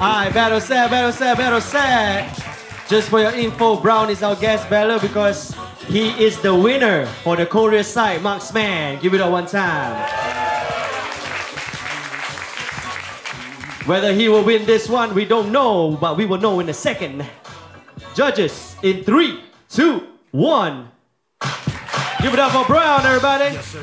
Alright, battle set, battle set, battle set. Just for your info, Brown is our guest battle because he is the winner for the Korea side, Marksman. Give it up one time. Whether he will win this one, we don't know, but we will know in a second. Judges, in three, two, one. Give it up for Brown, everybody. Yes,